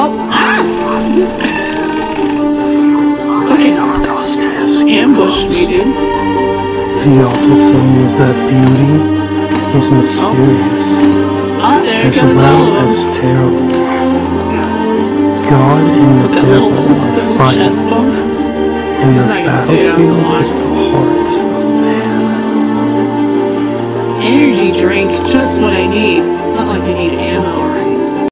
Oh. The awful thing is that beauty is mysterious, oh. As well as terrible. God and the, the devil are fighting, and the battlefield is the heart of man. Energy drink, just what I need.